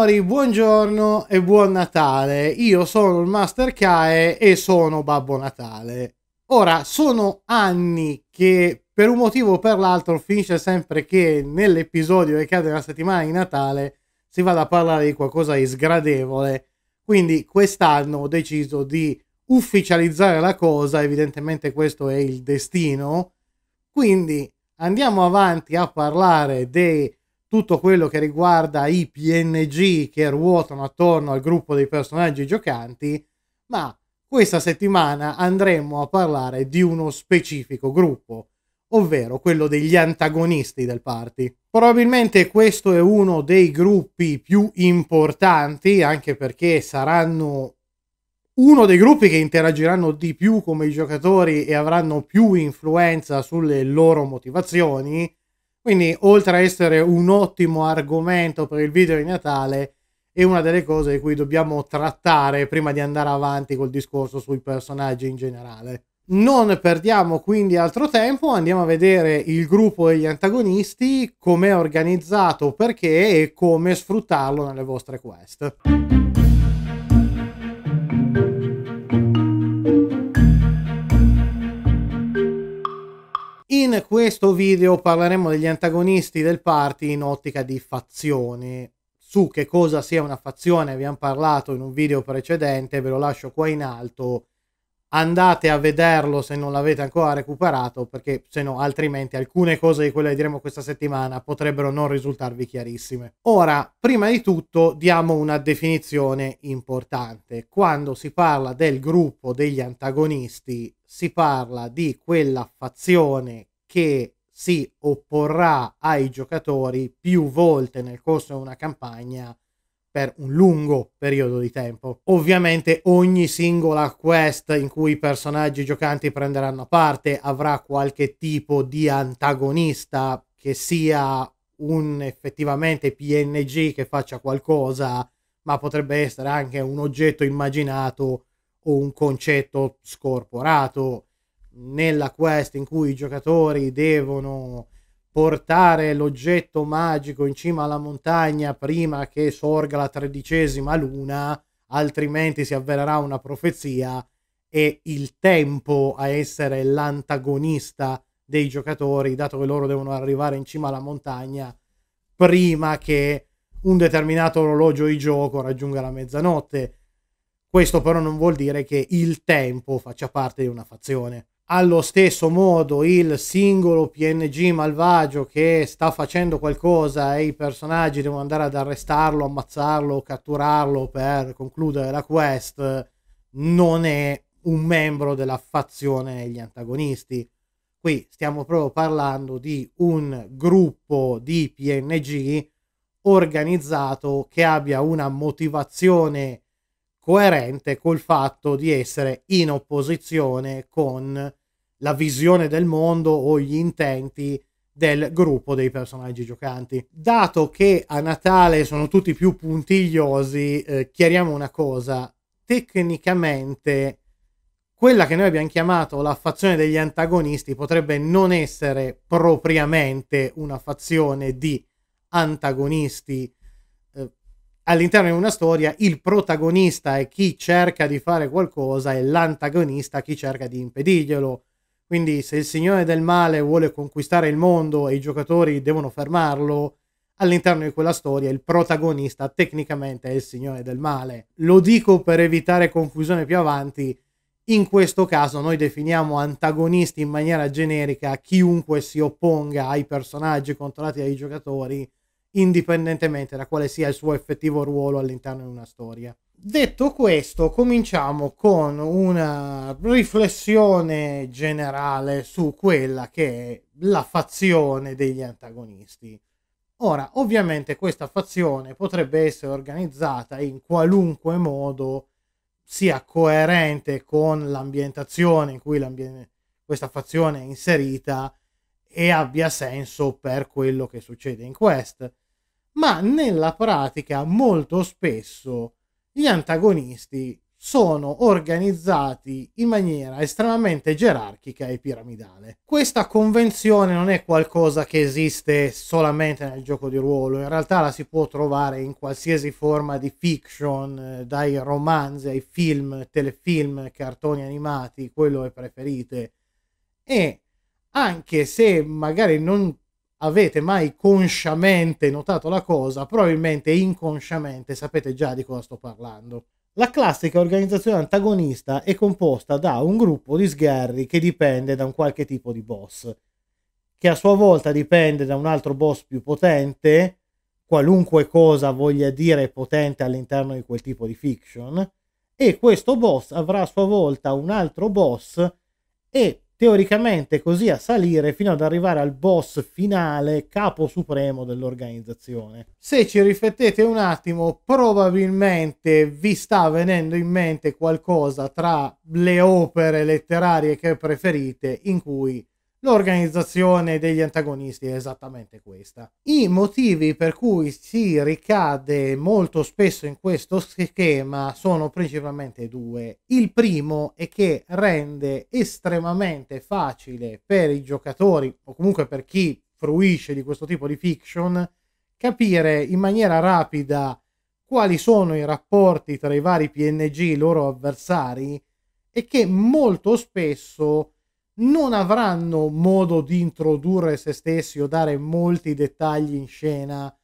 Signori, buongiorno e buon Natale. Io sono il Master Kae e sono Babbo Natale. Ora, sono anni che per un motivo o per l'altro finisce sempre che nell'episodio che cade la settimana di Natale si vada a parlare di qualcosa di sgradevole. Quindi quest'anno ho deciso di ufficializzare la cosa, evidentemente questo è il destino. Quindi andiamo avanti a parlare di tutto quello che riguarda i PNG che ruotano attorno al gruppo dei personaggi giocanti, ma questa settimana andremo a parlare di uno specifico gruppo, ovvero quello degli antagonisti del party. Probabilmente questo è uno dei gruppi più importanti, anche perché saranno uno dei gruppi che interagiranno di più come i giocatori e avranno più influenza sulle loro motivazioni. Quindi, oltre a essere un ottimo argomento per il video di Natale, è una delle cose di cui dobbiamo trattare prima di andare avanti col discorso sui personaggi in generale. Non perdiamo quindi altro tempo, andiamo a vedere il gruppo degli antagonisti, come è organizzato, perché e come sfruttarlo nelle vostre quest. In questo video parleremo degli antagonisti del party in ottica di fazione. Su che cosa sia una fazione abbiamo parlato in un video precedente, ve lo lascio qua in alto. Andate a vederlo se non l'avete ancora recuperato, perché se no altrimenti alcune cose di quelle che diremo questa settimana potrebbero non risultarvi chiarissime. Ora, prima di tutto diamo una definizione importante. Quando si parla del gruppo degli antagonisti, si parla di quella fazione che si opporrà ai giocatori più volte nel corso di una campagna per un lungo periodo di tempo. Ovviamente ogni singola quest in cui i personaggi giocanti prenderanno parte avrà qualche tipo di antagonista che sia un effettivamente PNG che faccia qualcosa, ma potrebbe essere anche un oggetto immaginato o un concetto scorporato nella quest in cui i giocatori devono portare l'oggetto magico in cima alla montagna prima che sorga la tredicesima luna, altrimenti si avvererà una profezia e il tempo a essere l'antagonista dei giocatori, dato che loro devono arrivare in cima alla montagna prima che un determinato orologio di gioco raggiunga la mezzanotte. Questo però non vuol dire che il tempo faccia parte di una fazione allo stesso modo il singolo PNG malvagio che sta facendo qualcosa e i personaggi devono andare ad arrestarlo, ammazzarlo, catturarlo per concludere la quest, non è un membro della fazione degli antagonisti. Qui stiamo proprio parlando di un gruppo di PNG organizzato che abbia una motivazione coerente col fatto di essere in opposizione con la visione del mondo o gli intenti del gruppo dei personaggi giocanti. Dato che a Natale sono tutti più puntigliosi, eh, chiariamo una cosa, tecnicamente quella che noi abbiamo chiamato la fazione degli antagonisti potrebbe non essere propriamente una fazione di antagonisti. Eh, all'interno di una storia il protagonista è chi cerca di fare qualcosa e l'antagonista chi cerca di impedirglielo quindi se il Signore del Male vuole conquistare il mondo e i giocatori devono fermarlo, all'interno di quella storia il protagonista tecnicamente è il Signore del Male. Lo dico per evitare confusione più avanti. In questo caso noi definiamo antagonisti in maniera generica chiunque si opponga ai personaggi controllati dai giocatori, indipendentemente da quale sia il suo effettivo ruolo all'interno di una storia. Detto questo, cominciamo con una riflessione generale su quella che è la fazione degli antagonisti. Ora, ovviamente questa fazione potrebbe essere organizzata in qualunque modo sia coerente con l'ambientazione in cui questa fazione è inserita e abbia senso per quello che succede in quest. Ma nella pratica molto spesso gli antagonisti sono organizzati in maniera estremamente gerarchica e piramidale. Questa convenzione non è qualcosa che esiste solamente nel gioco di ruolo, in realtà la si può trovare in qualsiasi forma di fiction, eh, dai romanzi ai film, telefilm, cartoni animati, quello che preferite. E anche se magari non avete mai consciamente notato la cosa, probabilmente inconsciamente sapete già di cosa sto parlando. La classica organizzazione antagonista è composta da un gruppo di sgherri che dipende da un qualche tipo di boss, che a sua volta dipende da un altro boss più potente, qualunque cosa voglia dire potente all'interno di quel tipo di fiction, e questo boss avrà a sua volta un altro boss e teoricamente così a salire fino ad arrivare al boss finale, capo supremo dell'organizzazione. Se ci riflettete un attimo, probabilmente vi sta venendo in mente qualcosa tra le opere letterarie che preferite in cui L'organizzazione degli antagonisti è esattamente questa. I motivi per cui si ricade molto spesso in questo schema sono principalmente due. Il primo è che rende estremamente facile per i giocatori o comunque per chi fruisce di questo tipo di fiction capire in maniera rapida quali sono i rapporti tra i vari PNG loro avversari e che molto spesso non avranno modo di introdurre se stessi o dare molti dettagli in scena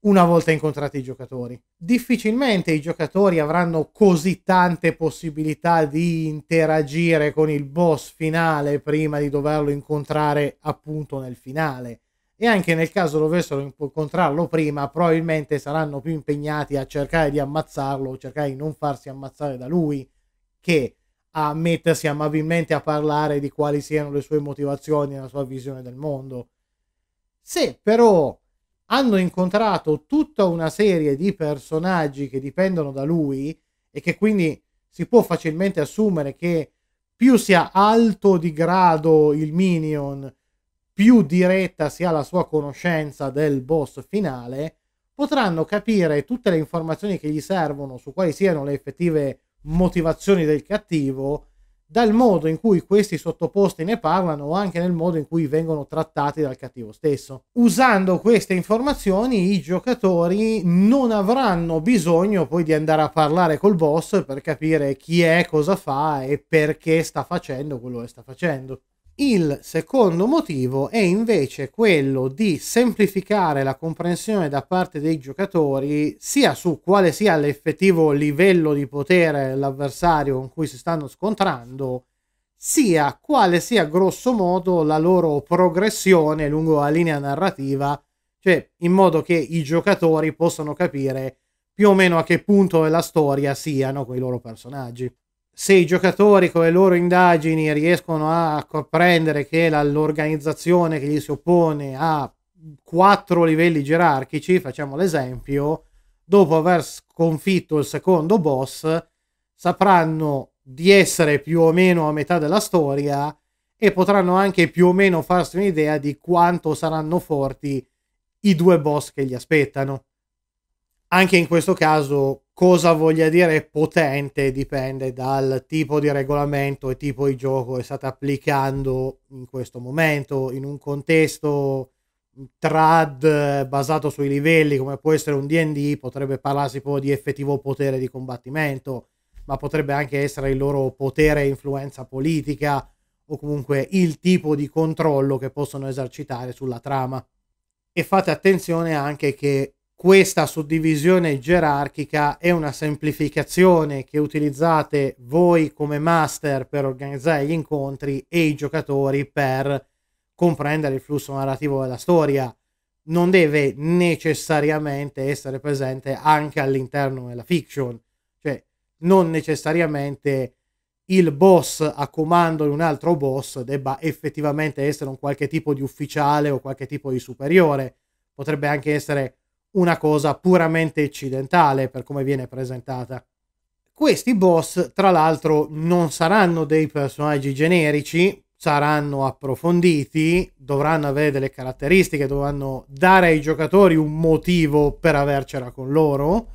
una volta incontrati i giocatori. Difficilmente i giocatori avranno così tante possibilità di interagire con il boss finale prima di doverlo incontrare appunto nel finale. E anche nel caso dovessero incontrarlo prima, probabilmente saranno più impegnati a cercare di ammazzarlo o cercare di non farsi ammazzare da lui che a mettersi amabilmente a parlare di quali siano le sue motivazioni e la sua visione del mondo. Se però hanno incontrato tutta una serie di personaggi che dipendono da lui e che quindi si può facilmente assumere che più sia alto di grado il minion, più diretta sia la sua conoscenza del boss finale, potranno capire tutte le informazioni che gli servono su quali siano le effettive motivazioni del cattivo dal modo in cui questi sottoposti ne parlano o anche nel modo in cui vengono trattati dal cattivo stesso. Usando queste informazioni i giocatori non avranno bisogno poi di andare a parlare col boss per capire chi è, cosa fa e perché sta facendo quello che sta facendo. Il secondo motivo è invece quello di semplificare la comprensione da parte dei giocatori sia su quale sia l'effettivo livello di potere dell'avversario con cui si stanno scontrando, sia quale sia grosso modo la loro progressione lungo la linea narrativa, cioè in modo che i giocatori possano capire più o meno a che punto della storia siano quei loro personaggi se i giocatori con le loro indagini riescono a comprendere che la, l'organizzazione che gli si oppone ha quattro livelli gerarchici, facciamo l'esempio, dopo aver sconfitto il secondo boss, sapranno di essere più o meno a metà della storia e potranno anche più o meno farsi un'idea di quanto saranno forti i due boss che gli aspettano. Anche in questo caso cosa voglia dire potente dipende dal tipo di regolamento e tipo di gioco che state applicando in questo momento in un contesto trad basato sui livelli come può essere un D&D potrebbe parlarsi poi di effettivo potere di combattimento ma potrebbe anche essere il loro potere e influenza politica o comunque il tipo di controllo che possono esercitare sulla trama. E fate attenzione anche che questa suddivisione gerarchica è una semplificazione che utilizzate voi come master per organizzare gli incontri e i giocatori per comprendere il flusso narrativo della storia. Non deve necessariamente essere presente anche all'interno della fiction, cioè non necessariamente il boss a comando di un altro boss debba effettivamente essere un qualche tipo di ufficiale o qualche tipo di superiore. Potrebbe anche essere una cosa puramente occidentale per come viene presentata. Questi boss, tra l'altro, non saranno dei personaggi generici, saranno approfonditi, dovranno avere delle caratteristiche, dovranno dare ai giocatori un motivo per avercela con loro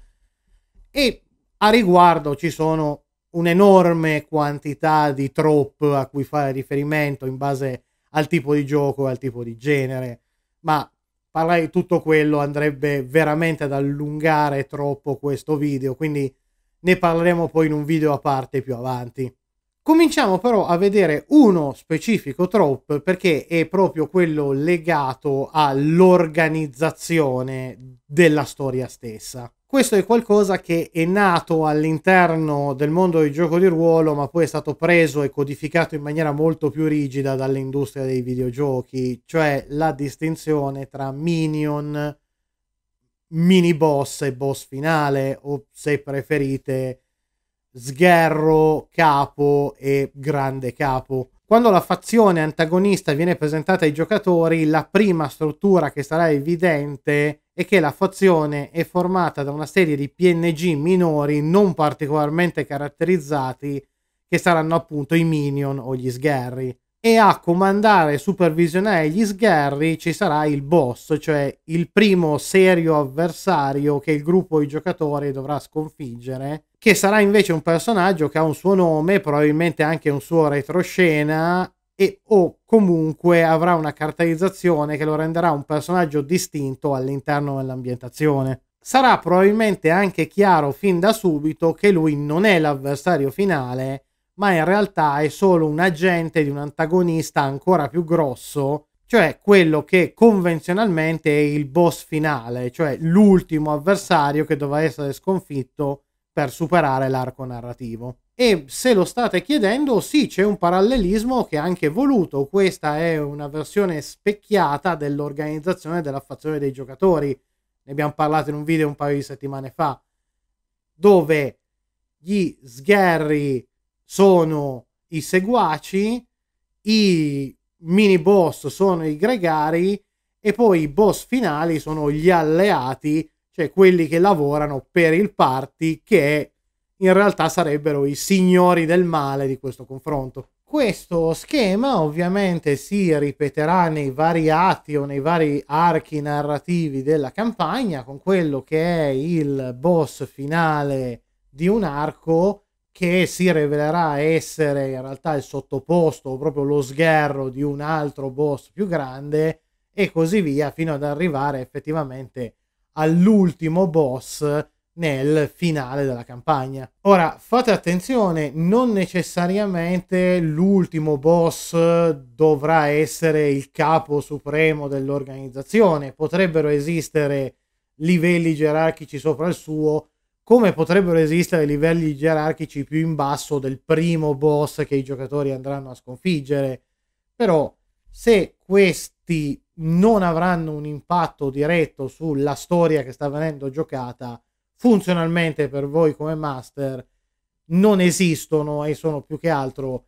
e A riguardo ci sono un'enorme quantità di trope a cui fare riferimento in base al tipo di gioco e al tipo di genere, ma parlare di tutto quello andrebbe veramente ad allungare troppo questo video, quindi ne parleremo poi in un video a parte più avanti. Cominciamo però a vedere uno specifico trope perché è proprio quello legato all'organizzazione della storia stessa. Questo è qualcosa che è nato all'interno del mondo del gioco di ruolo, ma poi è stato preso e codificato in maniera molto più rigida dall'industria dei videogiochi, cioè la distinzione tra minion, mini boss e boss finale, o se preferite sgherro, capo e grande capo. Quando la fazione antagonista viene presentata ai giocatori, la prima struttura che sarà evidente è che la fazione è formata da una serie di PNG minori non particolarmente caratterizzati che saranno appunto i minion o gli sgherri. E a comandare e supervisionare gli sgherri ci sarà il boss, cioè il primo serio avversario che il gruppo di giocatori dovrà sconfiggere che sarà invece un personaggio che ha un suo nome, probabilmente anche un suo retroscena e o comunque avrà una caratterizzazione che lo renderà un personaggio distinto all'interno dell'ambientazione. Sarà probabilmente anche chiaro fin da subito che lui non è l'avversario finale, ma in realtà è solo un agente di un antagonista ancora più grosso, cioè quello che convenzionalmente è il boss finale, cioè l'ultimo avversario che dovrà essere sconfitto per superare l'arco narrativo. E se lo state chiedendo, sì, c'è un parallelismo che è anche voluto. Questa è una versione specchiata dell'organizzazione della fazione dei giocatori. Ne abbiamo parlato in un video un paio di settimane fa, dove gli sgherri sono i seguaci, i mini boss sono i gregari e poi i boss finali sono gli alleati cioè quelli che lavorano per il party che in realtà sarebbero i signori del male di questo confronto. Questo schema ovviamente si ripeterà nei vari atti o nei vari archi narrativi della campagna con quello che è il boss finale di un arco che si rivelerà essere in realtà il sottoposto o proprio lo sgherro di un altro boss più grande e così via fino ad arrivare effettivamente all'ultimo boss nel finale della campagna. Ora, fate attenzione, non necessariamente l'ultimo boss dovrà essere il capo supremo dell'organizzazione, potrebbero esistere livelli gerarchici sopra il suo, come potrebbero esistere livelli gerarchici più in basso del primo boss che i giocatori andranno a sconfiggere. Però se questi non avranno un impatto diretto sulla storia che sta venendo giocata, funzionalmente per voi come master non esistono e sono più che altro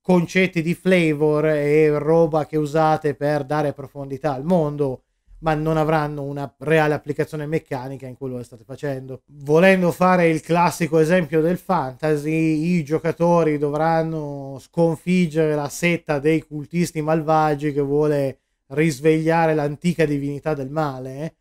concetti di flavor e roba che usate per dare profondità al mondo, ma non avranno una reale applicazione meccanica in quello che state facendo. Volendo fare il classico esempio del fantasy, i giocatori dovranno sconfiggere la setta dei cultisti malvagi che vuole risvegliare l'antica divinità del male.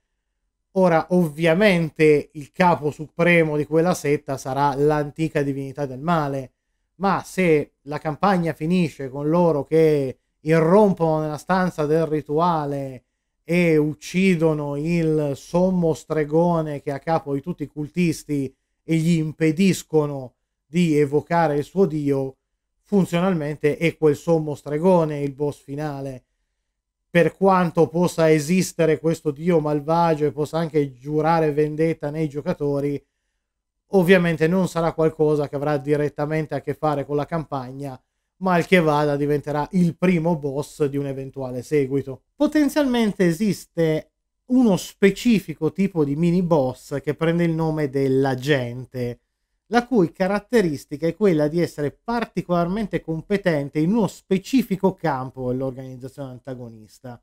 Ora, ovviamente, il capo supremo di quella setta sarà l'antica divinità del male, ma se la campagna finisce con loro che irrompono nella stanza del rituale e uccidono il sommo stregone che è a capo di tutti i cultisti e gli impediscono di evocare il suo dio, funzionalmente è quel sommo stregone il boss finale per quanto possa esistere questo dio malvagio e possa anche giurare vendetta nei giocatori, ovviamente non sarà qualcosa che avrà direttamente a che fare con la campagna, mal che vada diventerà il primo boss di un eventuale seguito. Potenzialmente esiste uno specifico tipo di mini boss che prende il nome dell'agente, la cui caratteristica è quella di essere particolarmente competente in uno specifico campo dell'organizzazione antagonista.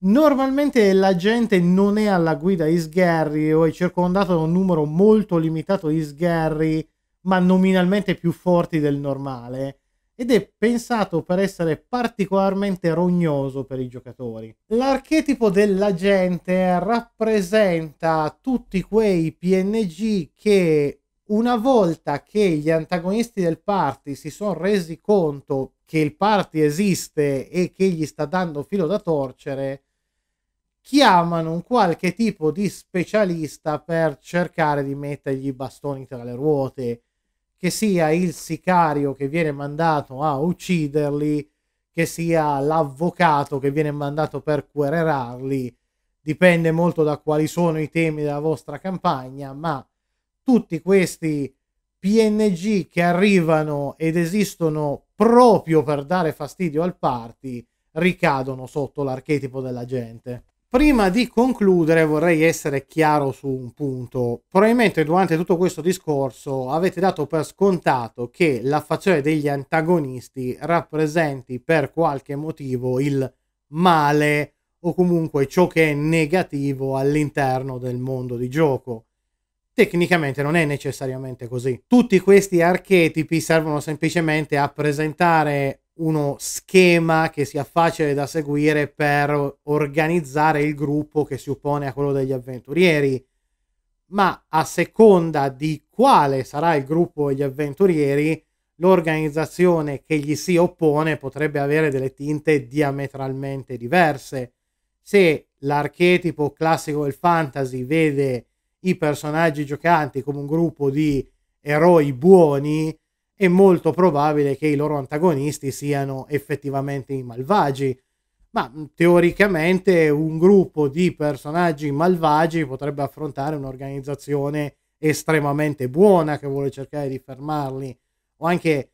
Normalmente la gente non è alla guida di sgherri o è circondato da un numero molto limitato di sgherri, ma nominalmente più forti del normale. ed è pensato per essere particolarmente rognoso per i giocatori. L'archetipo dell'agente rappresenta tutti quei PNG che una volta che gli antagonisti del party si sono resi conto che il party esiste e che gli sta dando filo da torcere, chiamano un qualche tipo di specialista per cercare di mettergli i bastoni tra le ruote che sia il sicario che viene mandato a ucciderli, che sia l'avvocato che viene mandato per querelarli, dipende molto da quali sono i temi della vostra campagna, ma tutti questi PNG che arrivano ed esistono proprio per dare fastidio al party ricadono sotto l'archetipo della gente. Prima di concludere vorrei essere chiaro su un punto. Probabilmente durante tutto questo discorso avete dato per scontato che la fazione degli antagonisti rappresenti per qualche motivo il male o comunque ciò che è negativo all'interno del mondo di gioco. Tecnicamente non è necessariamente così. Tutti questi archetipi servono semplicemente a presentare uno schema che sia facile da seguire per organizzare il gruppo che si oppone a quello degli avventurieri. Ma a seconda di quale sarà il gruppo degli avventurieri, l'organizzazione che gli si oppone potrebbe avere delle tinte diametralmente diverse. Se l'archetipo classico del fantasy vede i personaggi giocanti come un gruppo di eroi buoni, è molto probabile che i loro antagonisti siano effettivamente i malvagi. Ma mm, teoricamente un gruppo di personaggi malvagi potrebbe affrontare un'organizzazione estremamente buona che vuole cercare di fermarli, o anche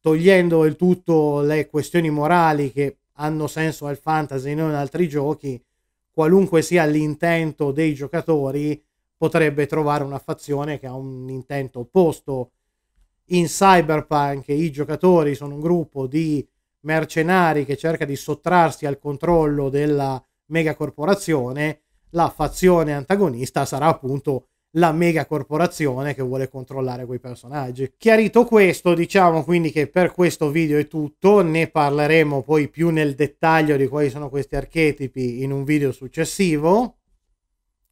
togliendo il tutto le questioni morali che hanno senso al fantasy e non in altri giochi, qualunque sia l'intento dei giocatori, potrebbe trovare una fazione che ha un intento opposto in Cyberpunk i giocatori sono un gruppo di mercenari che cerca di sottrarsi al controllo della megacorporazione, la fazione antagonista sarà appunto la megacorporazione che vuole controllare quei personaggi. Chiarito questo, diciamo quindi che per questo video è tutto, ne parleremo poi più nel dettaglio di quali sono questi archetipi in un video successivo.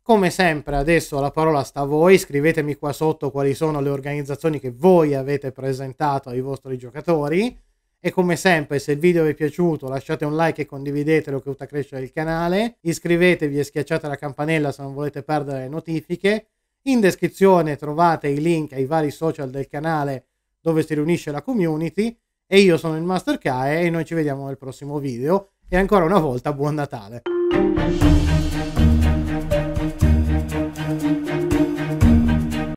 Come sempre adesso la parola sta a voi, scrivetemi qua sotto quali sono le organizzazioni che voi avete presentato ai vostri giocatori. E come sempre se il video vi è piaciuto lasciate un like e condividetelo che aiuta a crescere il canale, iscrivetevi e schiacciate la campanella se non volete perdere le notifiche, in descrizione trovate i link ai vari social del canale dove si riunisce la community. E io sono il Master Kae e noi ci vediamo nel prossimo video. E ancora una volta buon Natale!